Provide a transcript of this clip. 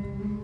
嗯。